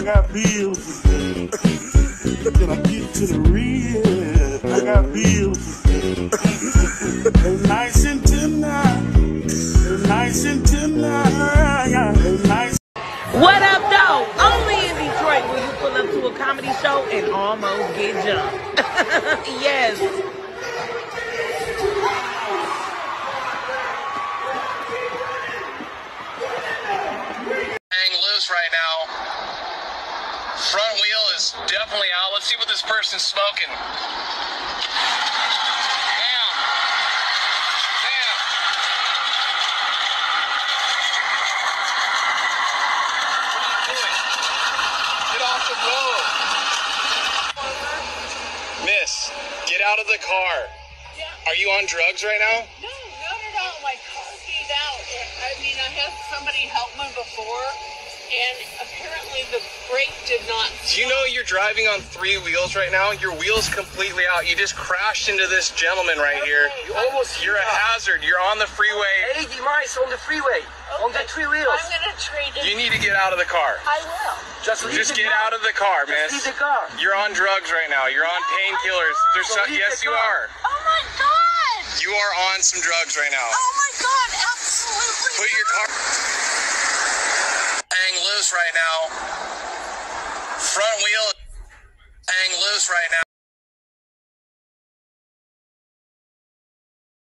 I got bills to. Till I get to the real, I got bills to nice and tonight, they nice and tonight, they nice. What up, though? Only in Detroit will you pull up to a comedy show and almost get jumped. yes. hang loose right now. Front wheel is definitely out. Let's see what this person's smoking. Damn. Damn. What are you doing? Get off the road. Miss, get out of the car. Yeah. Are you on drugs right now? No, not at all. My car gave out. I mean, I had somebody help me before, and apparently the brake did not. Do you know you're driving on three wheels right now? Your wheel's completely out. You just crashed into this gentleman right here. You almost You're a hit hazard. You're on the freeway. 80 miles on the freeway, on the three wheels. I'm gonna trade it. You need to get out of the car. I will. Just leave Just the get car. out of the car, Just leave miss. the car. You're on drugs right now. You're on No, painkillers. There's so, So yes, the you are. Oh my god! You are on some drugs right now. Oh my god! Absolutely. Put your car. Right now. Front wheel. Hang loose right now.